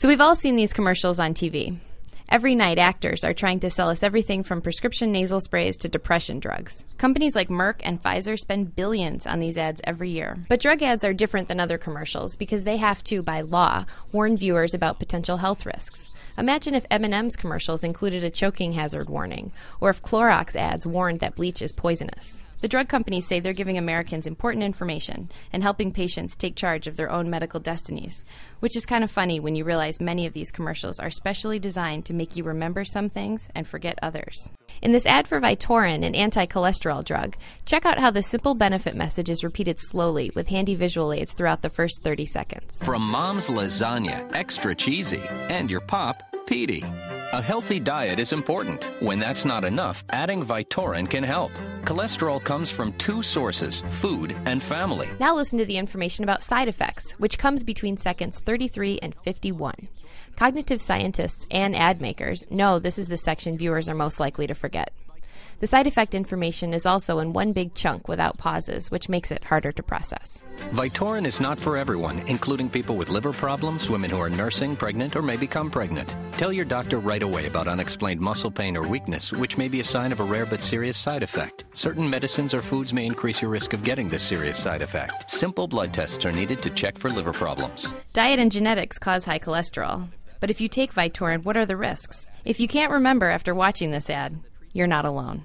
So we've all seen these commercials on TV. Every night, actors are trying to sell us everything from prescription nasal sprays to depression drugs. Companies like Merck and Pfizer spend billions on these ads every year. But drug ads are different than other commercials because they have to, by law, warn viewers about potential health risks. Imagine if M&M's commercials included a choking hazard warning, or if Clorox ads warned that bleach is poisonous. The drug companies say they're giving Americans important information and helping patients take charge of their own medical destinies, which is kind of funny when you realize many of these commercials are specially designed to make you remember some things and forget others. In this ad for Vytorin, an anti cholesterol drug, check out how the simple benefit message is repeated slowly with handy visual aids throughout the first 30 seconds. From mom's lasagna, extra cheesy, and your pop, Petey. A healthy diet is important. When that's not enough, adding Vytorin can help. Cholesterol comes from two sources food and family. Now listen to the information about side effects, which comes between seconds 33 and 51. Cognitive scientists and ad makers know this is the section viewers are most likely to forget. The side effect information is also in one big chunk without pauses, which makes it harder to process. Vytorin is not for everyone, including people with liver problems, women who are nursing, pregnant, or may become pregnant. Tell your doctor right away about unexplained muscle pain or weakness, which may be a sign of a rare but serious side effect. Certain medicines or foods may increase your risk of getting this serious side effect. Simple blood tests are needed to check for liver problems. Diet and genetics cause high cholesterol. But if you take Vytorin, what are the risks? If you can't remember after watching this ad, you're not alone.